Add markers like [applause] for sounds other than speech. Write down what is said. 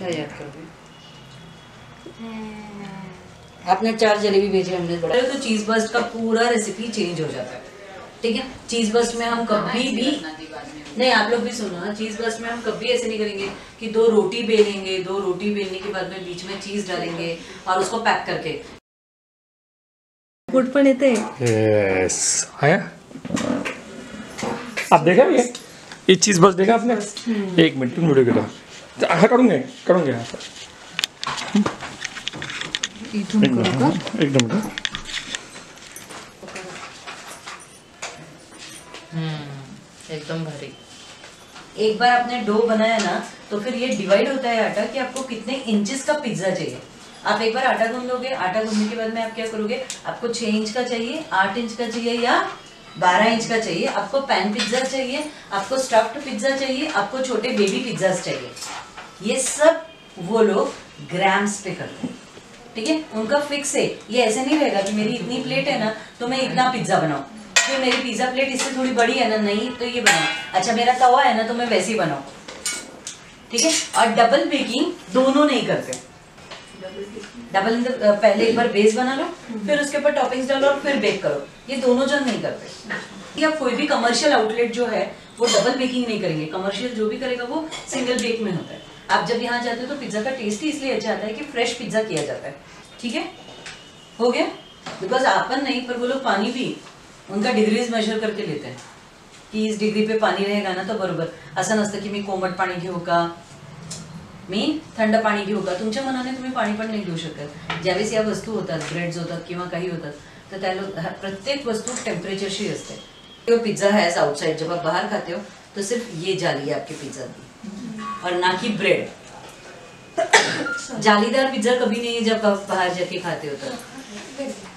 क्या याद करोगे आपने चार जलेबी भेजे हमने बड़ा तो चीज़ बस्ट का पूरा रेसिपी चेंज हो जाता है। ठीक है? चीज़ बस्ट में हम कभी भी नहीं आप लोग भी सुनो ना चीज़ बस्ट में हम कभी ऐसे नहीं करेंगे कि दो रोटी बेलेंगे दो रोटी बेलने के बाद में बीच में चीज़ डालेंगे और उसको पैक करके। गुड पण येते यस आया? आप देखा ये? ये चीज़ बस देखा आपने? एक मिनट तुम वीडियो करो हाँ करूँगे करूँगे। हाँ हाँ, एकदम एकदम भारी। एक बार आपने डो बनाया ना तो फिर ये डिवाइड होता है आटा कि आपको कितने इंचेस का पिज्जा चाहिए। आप एक बार आटा गूंद लोगे आटा गूंदने के बाद में आप क्या करोगे आपको छह इंच का चाहिए आठ इंच का चाहिए या बारह इंच का चाहिए। आपको पैन पिज्जा चाहिए आपको स्टफ्ड पिज्जा चाहिए आपको छोटे बेबी पिज्जा चाहिए। ये सब वो लोग ग्राम्स पे करते हैं। ठीक है? उनका फिक्स है। ये ऐसे नहीं रहेगा कि मेरी इतनी प्लेट है ना तो मैं इतना पिज्जा बनाऊँ। फिर मेरी पिज्जा प्लेट इससे थोड़ी बड़ी है ना नहीं तो ये बनाओ अच्छा मेरा तवा है ना तो मैं वैसे ही बनाऊँ। ठीक है? और डबल बेकिंग दोनों नहीं करते। डबल पहले एक बार बेस बना लो फिर उसके ऊपर टॉपिंग्स डालो और फिर बेक करो। ये दोनों जन नहीं करते। या कोई भी कमर्शियल आउटलेट जो है वो डबल बेकिंग नहीं करेंगे। कमर्शियल जो भी करेगा वो सिंगल बेक में होता है। आप जब यहाँ जाते हो तो पिज्जा का टेस्ट ही इसलिए अच्छा आता है कि फ्रेश पिज्जा किया जाता है। ठीक है? हो गया? बिकॉज़ आपण नाही, पर वो लोग पानी भी उनका डिग्रीज मेजर करके लेते हैं की इस डिग्री पे पाणी रहेगा ना तर बरोबर। असं नसतं की मी कोमट पाणी घेऊ का मी थंड पाणी घेऊ का तुमच्या मनाने तुम्ही पाणी पण नाही घेऊ शकत। ज्यावेळेस या वस्तू होतात ब्रेड्स होतात किंवा काही होतात, तर त्या लो- प्रत्येक वस्तू टेम्परेचरशी असते. जो पिज्जा है आउटसाइड जब आप बाहर खाते हो तो सिर्फ़ ये जाली आपके पिज्जा की और ना कि ब्रेड [coughs] जालीदार पिज्जा कभी नहीं है जब आप बाहर जाके खाते हो तो। हाँ, हाँ, हाँ,